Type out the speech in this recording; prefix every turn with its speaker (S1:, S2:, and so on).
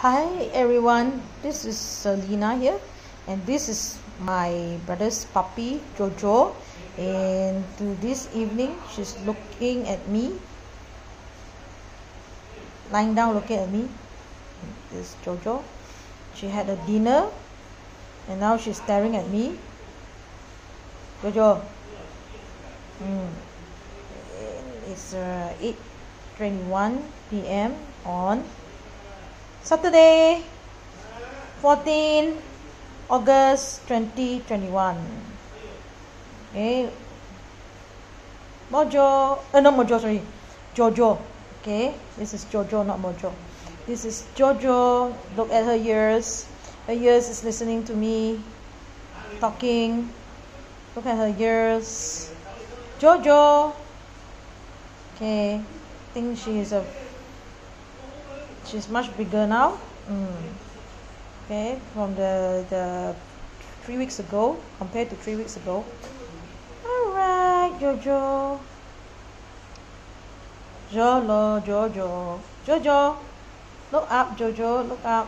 S1: Hi everyone, this is Selina here, and this is my brother's puppy Jojo. And to this evening, she's looking at me, lying down looking at me. This is Jojo. She had a dinner, and now she's staring at me. Jojo. Mm. It's uh, 8:21 p.m. on Saturday, 14 August 2021. Okay. Mojo, uh, no Mojo, sorry, Jojo. Okay, this is Jojo, not Mojo. This is Jojo. Look at her ears. Her ears is listening to me talking. Look at her ears. Jojo. Okay, I think she is a she's much bigger now. Mm. okay from the the three weeks ago compared to three weeks ago. All right jojo jolo jojo. Jojo look up jojo look up